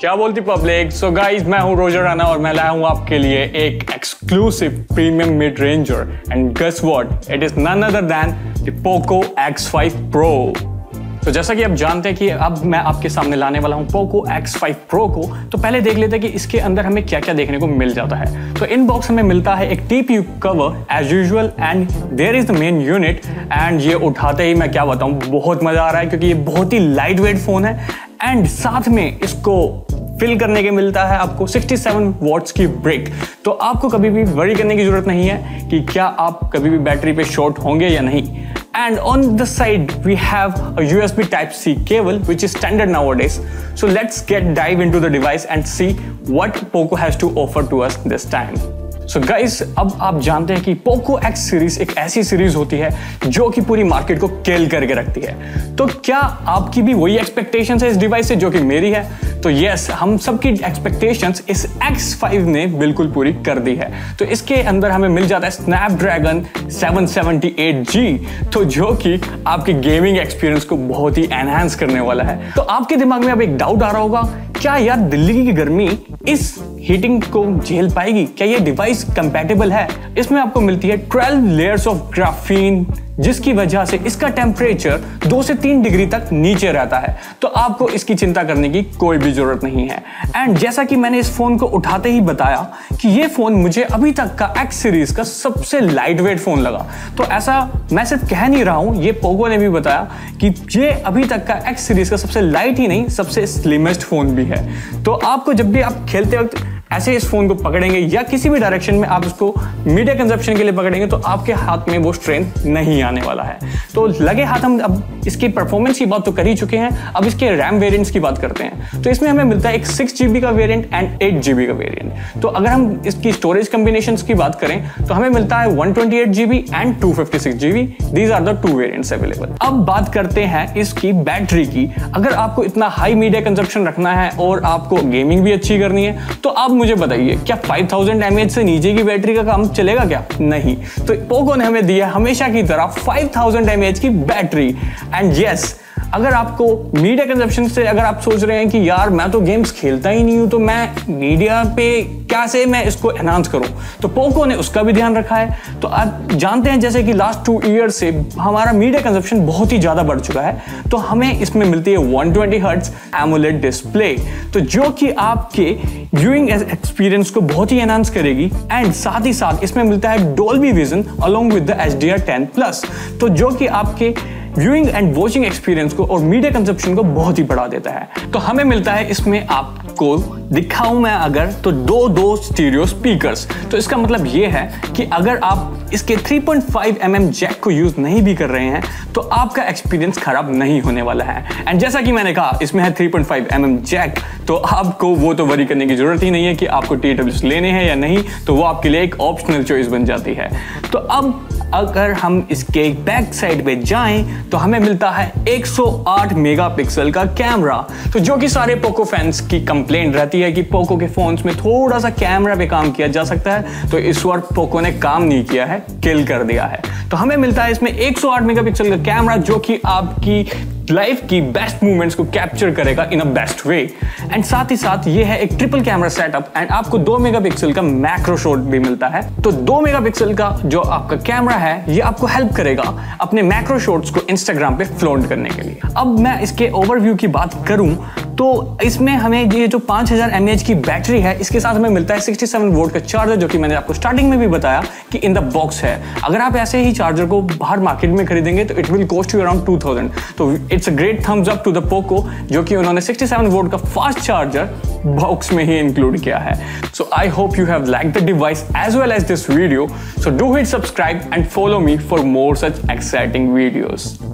क्या बोलती public so guys मैं हूँ रोजर राना और मैं लाया हूँ आपके लिए एक exclusive premium mid ranger and guess what it is none other than the Poco X5 Pro. तो जैसा कि आप जानते हैं कि अब मैं आपके सामने लाने वाला हूँ पोको X5 Pro को तो पहले देख लेते हैं कि इसके अंदर हमें क्या क्या देखने को मिल जाता है। तो इन बॉक्स हमें मिलता है एक TPU cover as usual and there is the main unit and ये उठाते ही मैं क्या बताऊँ, बहुत मज़ा आ रहा है, क्योंकि ये बहुत ही लाइट वेट फ़ोन है। एंड साथ में इसको फिल करने के मिलता है आपको 67 सेवन वॉट्स की ब्रेक तो आपको कभी भी वरी करने की ज़रूरत नहीं है कि क्या आप कभी भी बैटरी पे शॉर्ट होंगे या नहीं। And on the side we have U S B type C cable which is standard nowadays so let's get dive into the device and see what Poco has to offer to us this time so so guys अब आप जानते हैं कि Poco x series एक ऐसी series होती है जो कि पूरी मार्केट को केल करके रखती है। तो क्या आपकी भी वही एक्सपेक्टेशन है इस डिवाइस से जो कि मेरी है? तो यस हम सबकी एक्सपेक्टेशंस इस X5 ने बिल्कुल पूरी कर दी है। तो इसके अंदर हमें मिल जाता है स्नैपड्रैगन 778G तो जो कि आपके गेमिंग एक्सपीरियंस को बहुत ही एनहांस करने वाला है। तो आपके दिमाग में अब एक डाउट आ रहा होगा, क्या यार दिल्ली की गर्मी इस हीटिंग को झेल पाएगी? क्या ये डिवाइस कंपेटेबल है? इसमें आपको मिलती है 12 लेयर्स ऑफ़ ग्राफीन जिसकी वजह से इसका टेम्परेचर दो से तीन डिग्री तक नीचे रहता है। तो आपको इसकी चिंता करने की कोई भी ज़रूरत नहीं है। एंड जैसा कि मैंने इस फ़ोन को उठाते ही बताया कि ये फ़ोन मुझे अभी तक का एक्स सीरीज़ का सबसे लाइट वेट फ़ोन लगा। तो ऐसा मैं सिर्फ़ कह नहीं रहा हूँ, ये पोगो ने भी बताया कि ये अभी तक का एक्स सीरीज़ का सबसे लाइट ही नहीं, सबसे स्लिमेस्ट फ़ोन भी है। तो आपको जब भी आप खेलते वक्त ऐसे इस फ़ोन को पकड़ेंगे या किसी भी डायरेक्शन में आप इसको मीडिया कंजप्शन के लिए पकड़ेंगे तो आपके हाथ में वो स्ट्रेंथ नहीं आने वाला है। तो लगे हाथ हम अब इसकी परफॉर्मेंस की बात तो कर ही चुके हैं, अब इसके रैम वेरियंट्स की बात करते हैं। तो इसमें हमें मिलता है एक सिक्स का वेरियंट एंड एट का वेरियंट तो अगर हम इसकी स्टोरेज कम्बिनेशन की बात करें तो हमें मिलता है one twenty and two fifty these are the two variants available अब बात करते हैं इसकी बैटरी की। अगर आपको इतना हाई मीडिया कंजप्शन रखना है और आपको गेमिंग भी अच्छी करनी है तो आप मुझे बताइए, क्या 5000 थाउज़ेंड से नीचे की बैटरी का काम चलेगा क्या? नहीं। तो पोको ने हमें दिया हमेशा की तरह 5000 थाउज़ेंड की बैटरी एंड यस अगर आपको मीडिया कंजप्शन से अगर आप सोच रहे हैं कि यार, मैं तो गेम्स खेलता ही नहीं हूँ तो मैं मीडिया पे क्या से मैं इसको एनहांस करूँ? तो पोको ने उसका भी ध्यान रखा है। तो आप जानते हैं, जैसे कि लास्ट टू ईयर से हमारा मीडिया कंजप्शन बहुत ही ज़्यादा बढ़ चुका है। तो हमें इसमें मिलती है 120 ट्वेंटी हर्ट्स एमोलेट डिस्प्ले तो जो कि आपके व्यूइंग एक्सपीरियंस को बहुत ही एनहांस करेगी। एंड साथ ही साथ इसमें मिलता है Dolby Vision along with the H D R ten plus तो जो कि आपके व्यूइंग एंड वॉचिंग एक्सपीरियंस को और मीडिया कंजप्शन को बहुत ही बढ़ा देता है। तो हमें मिलता है इसमें आपको दिखाऊँ मैं अगर तो दो दो स्टीरियो स्पीकर्स तो इसका मतलब ये है कि अगर आप इसके 3.5 पॉइंट mm जैक को यूज़ नहीं भी कर रहे हैं तो आपका एक्सपीरियंस खराब नहीं होने वाला है। एंड जैसा कि मैंने कहा, इसमें है 3.5 पॉइंट mm जैक तो आपको वो तो वरी करने की ज़रूरत ही नहीं है कि आपको टी लेने हैं या नहीं तो वो आपके लिए एक ऑप्शनल चॉइस बन जाती है। तो अब अगर हम इसके बैक साइड पे जाएँ तो हमें मिलता है 108 मेगापिक्सल का कैमरा तो जो कि सारे पोको फैंस की कंप्लेंट रहती है कि पोको के फोन्स में थोड़ा सा कैमरा पे काम किया जा सकता है तो इस बार पोको ने काम नहीं किया है किल कर दिया है। तो हमें मिलता है इसमें 108 मेगापिक्सल का कैमरा जो कि आपकी लाइफ की बेस्ट मूवमेंट्स को कैप्चर करेगा इन अ बेस्ट वे एंड साथ ही साथ ये है एक ट्रिपल कैमरा सेटअप एंड आपको दो मेगापिक्सल का मैक्रो शॉट भी मिलता है। तो दो मेगापिक्सल का जो आपका कैमरा है, ये आपको हेल्प करेगा अपने मैक्रो शॉट्स को इंस्टाग्राम पे फ्लोट करने के लिए। अब मैं इसके ओवरव्यू की बात करूँ तो इसमें हमें ये जो 5000 हज़ार की बैटरी है, इसके साथ हमें मिलता है 67 वोल्ट का चार्जर जो कि मैंने आपको स्टार्टिंग में भी बताया कि इन द बॉक्स है। अगर आप ऐसे ही चार्जर को बाहर मार्केट में खरीदेंगे तो it will cost you around 2000 तो it's a great thumbs up to the Poco जो कि उन्होंने 67 वोल्ट का फास्ट चार्जर बॉक्स में ही इंक्लूड किया है। So I hope you have like the device as well as this video so do hit subscribe and follow me for more such exciting videos